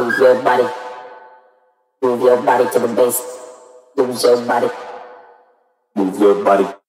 Move your body. Move your body to the bass. Move your body. Move your body.